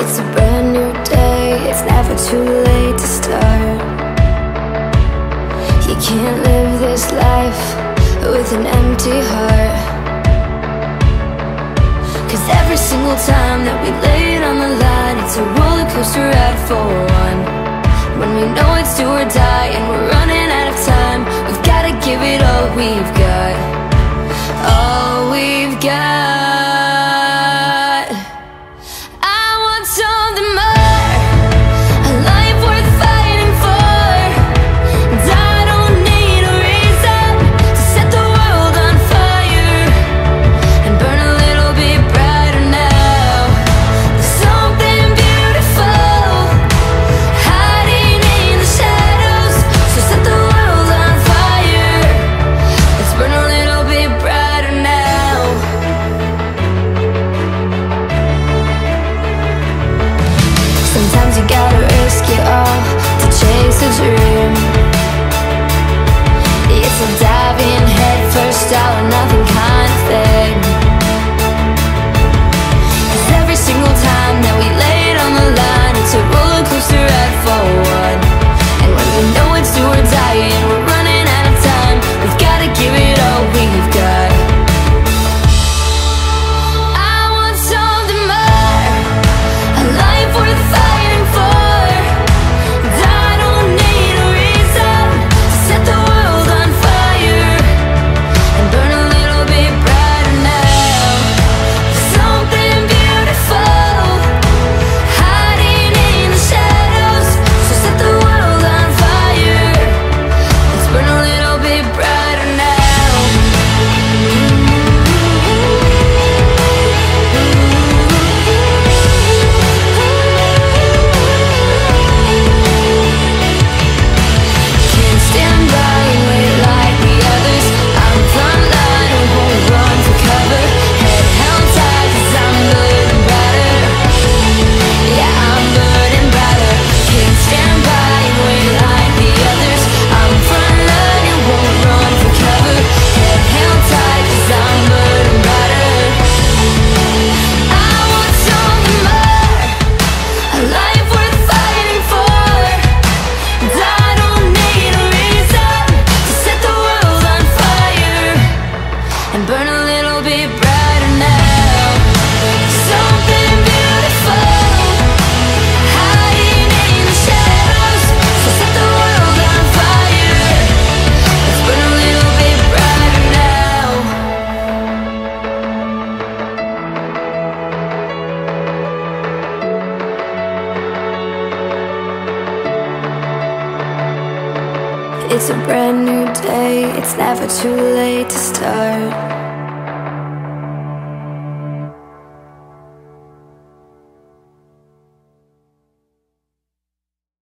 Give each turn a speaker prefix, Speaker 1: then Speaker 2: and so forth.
Speaker 1: It's a brand new day, it's never too late to start. You can't live this life with an empty heart. Cause every single time that we lay it on the line It's a roller coaster ride for one. When we know it's do or die and we're running out of time We've gotta give it all we've got. All we've got to little bit brighter now. Something beautiful. Hiding in the shadows. So set the world on fire. Let's burn a little bit brighter now. It's a brand new day, it's never too late to start.